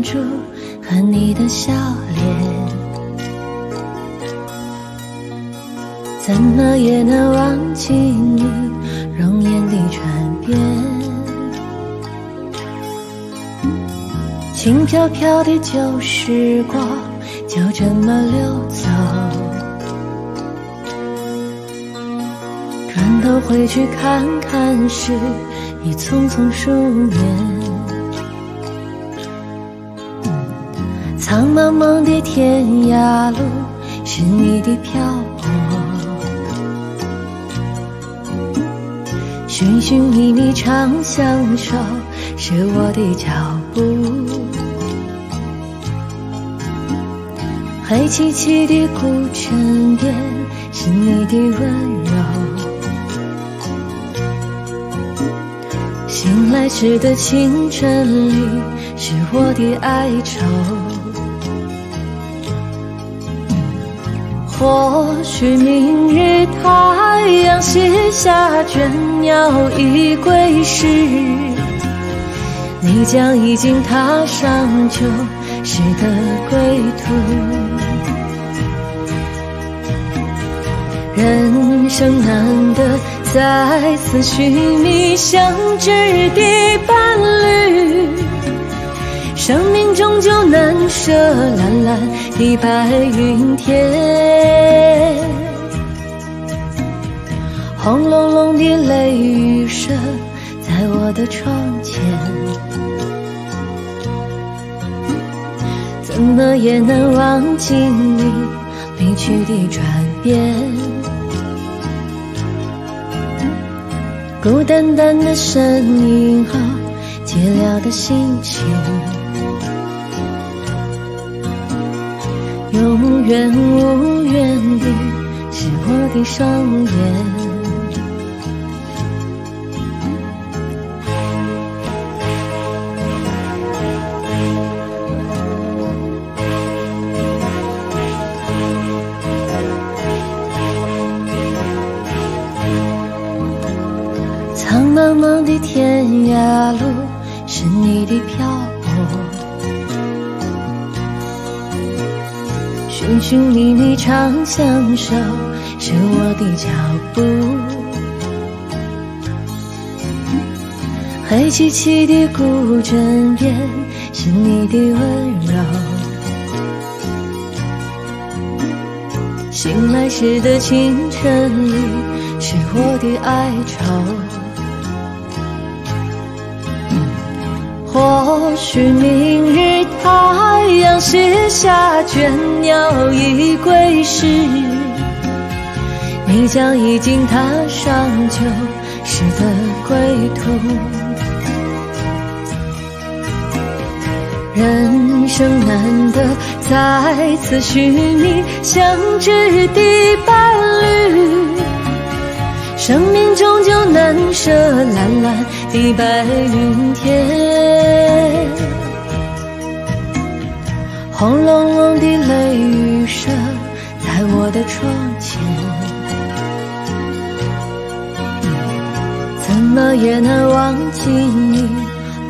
我寥寥的黑眼珠和你的笑脸，怎么也能忘记你容颜的转变。轻飘飘的旧时光就这么溜走，转头回去看看时，已匆匆数年。苍茫茫的天涯路，是你的漂泊；寻寻觅觅长相守，是我的脚步。黑漆漆的古镇边，是你的温柔。醒来时的清晨里，是我的哀愁。或许明日太阳西下，倦鸟已归时，你将已经踏上旧时的归途。人生难得再次寻觅相知的伴侣。生命终究难舍蓝蓝的白云天，轰隆隆的雷雨声在我的窗前，怎么也能忘记你离去的转变。孤单单的身影和寂寥的心情。永远无缘的是我的双眼。苍茫茫的天涯路，是你的漂寻寻觅觅长相守，是我的脚步。黑漆漆的古枕边，是你的温柔。醒来时的清晨里，是我的哀愁。或许明日太阳西下，倦鸟已归时，你将已经踏上旧时的归途。人生难得再次寻觅相知的伴侣。生命终究难舍蓝蓝的白云天，窗前，怎么也难忘记你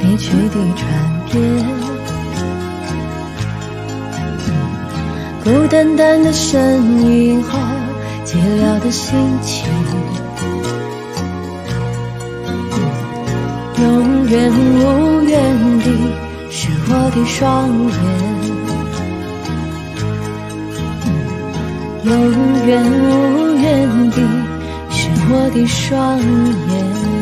离去的转变。孤单单的身影后，寂寥的心情。永远无缘的是我的双眼，永远无怨的是我的双眼。